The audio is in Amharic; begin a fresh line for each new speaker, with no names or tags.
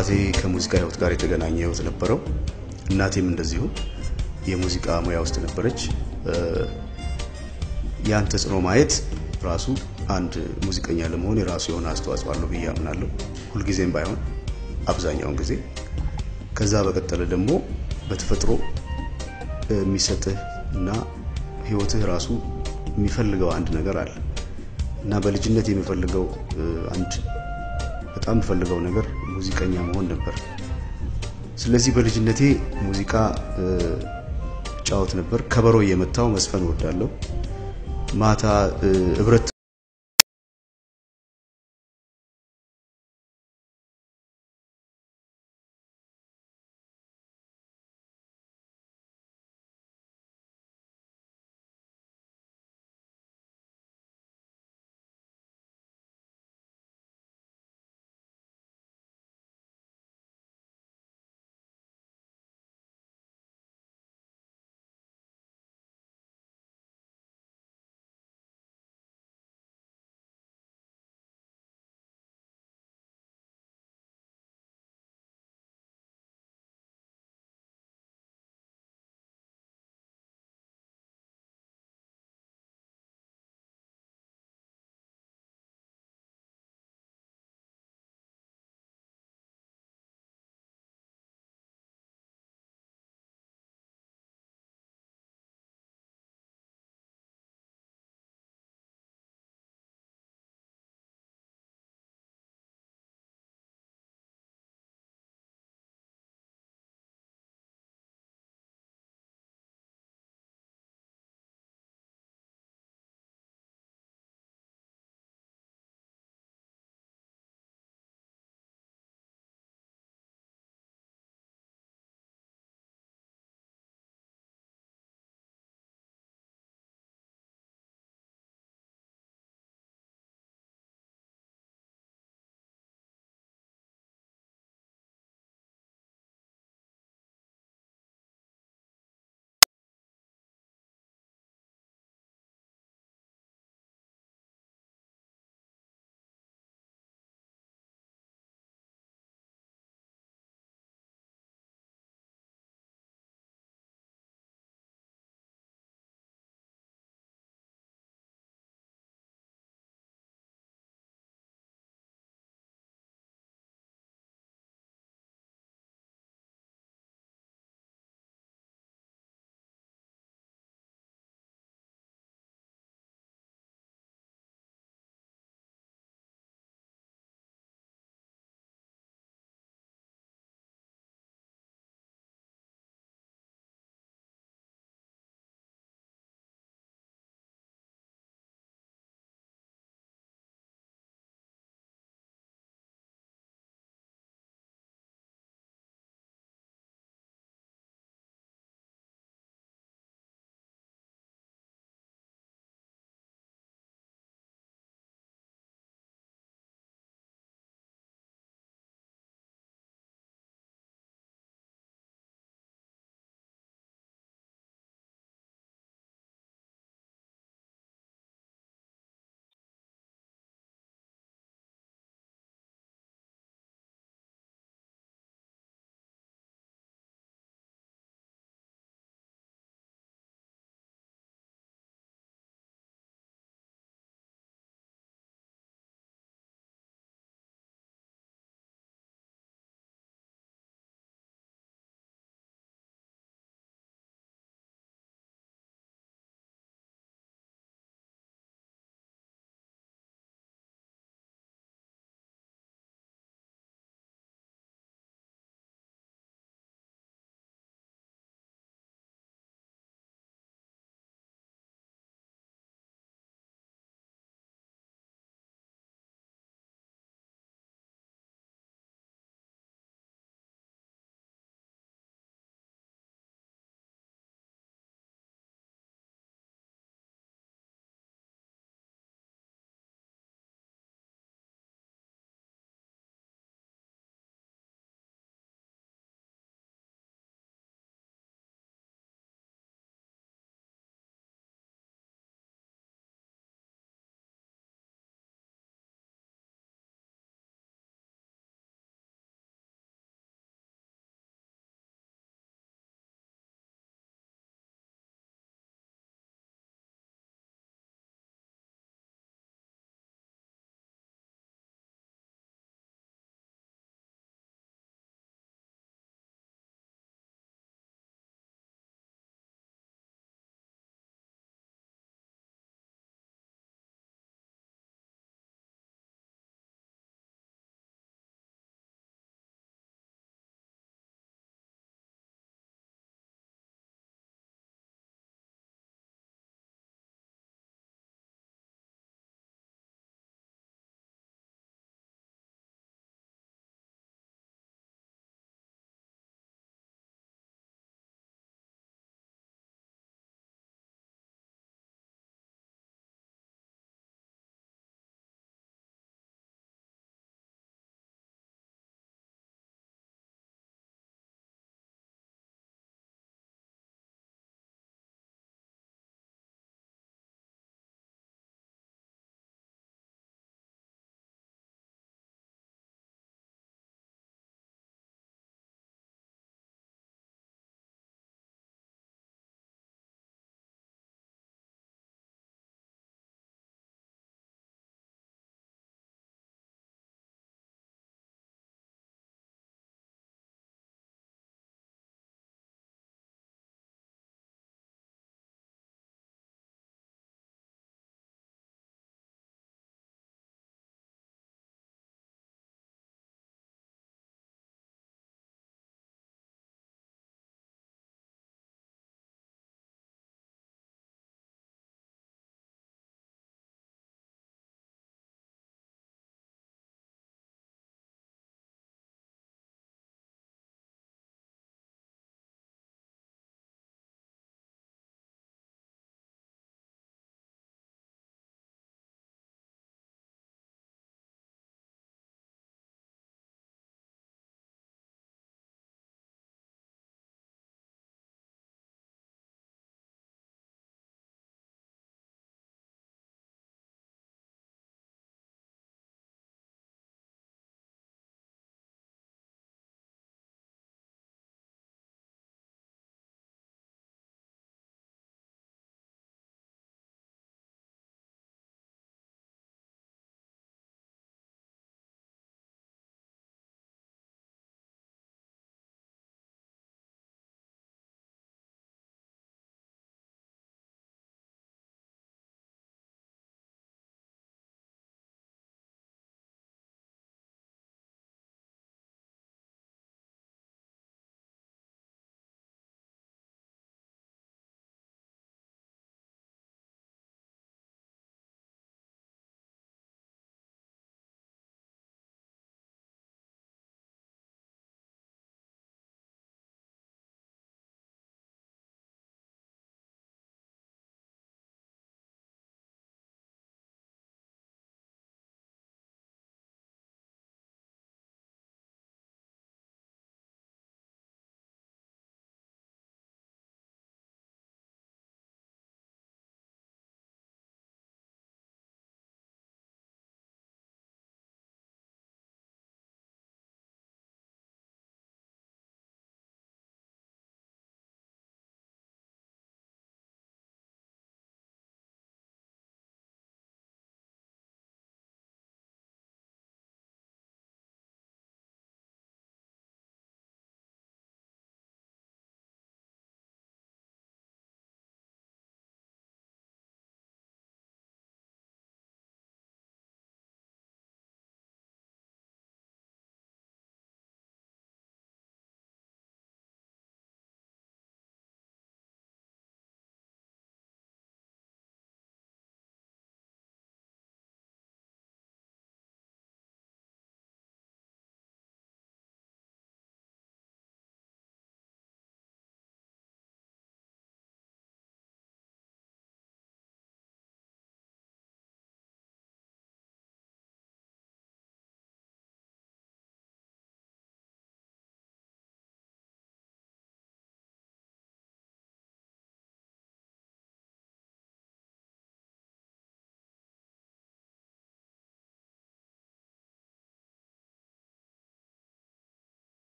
አባቴ ከሙዚቃ ህይወት ጋር የተገናኘ ህይወት ነበረው። እናቴም እንደዚሁ የሙዚቃ ሙያ ውስጥ ነበረች። ያን ተጽዕኖ ማየት ራሱ አንድ ሙዚቀኛ ለመሆን የራሱ የሆነ አስተዋጽኦ አለው ብዬ አምናለሁ። ሁልጊዜም ባይሆን አብዛኛውን ጊዜ። ከዛ በቀጠለ ደግሞ በተፈጥሮ የሚሰጥህ እና ህይወትህ ራሱ የሚፈልገው አንድ ነገር አለ እና በልጅነት የሚፈልገው አንድ በጣም የምፈልገው ነገር ሙዚቀኛ መሆን ነበር። ስለዚህ በልጅነቴ ሙዚቃ እጫወት ነበር። ከበሮ እየመታው መስፈን እወዳለሁ። ማታ ህብረት